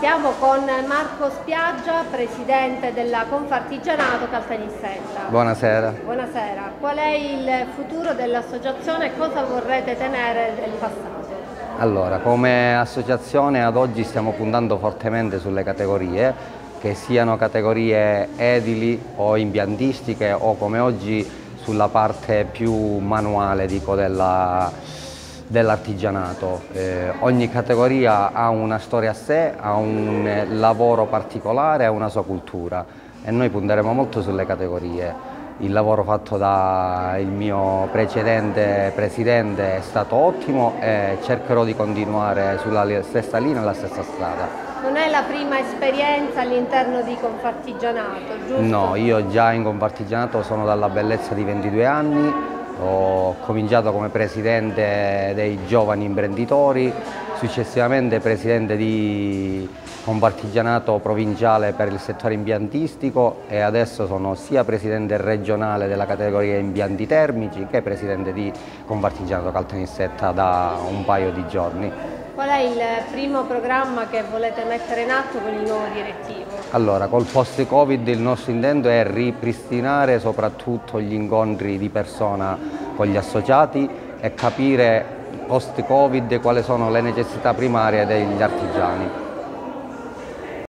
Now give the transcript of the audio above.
Siamo con Marco Spiaggia, presidente della Confartigianato Caltanissetta. Buonasera. Buonasera. Qual è il futuro dell'associazione e cosa vorrete tenere del passato? Allora, come associazione ad oggi stiamo puntando fortemente sulle categorie, che siano categorie edili o impiantistiche o come oggi sulla parte più manuale dico, della, dell'artigianato. Eh, ogni categoria ha una storia a sé, ha un lavoro particolare, ha una sua cultura e noi punteremo molto sulle categorie. Il lavoro fatto dal mio precedente presidente è stato ottimo e cercherò di continuare sulla stessa linea e la stessa strada. Non è la prima esperienza all'interno di Confartigianato, giusto? No, io già in Confartigianato sono dalla bellezza di 22 anni, ho cominciato come presidente dei giovani imprenditori, successivamente presidente di Compartigianato provinciale per il settore impiantistico e adesso sono sia presidente regionale della categoria impianti termici che presidente di Compartigianato Caltanissetta da un paio di giorni. Qual è il primo programma che volete mettere in atto con il nuovo direttivo? Allora, col post-Covid il nostro intento è ripristinare soprattutto gli incontri di persona con gli associati e capire post-Covid quali sono le necessità primarie degli artigiani.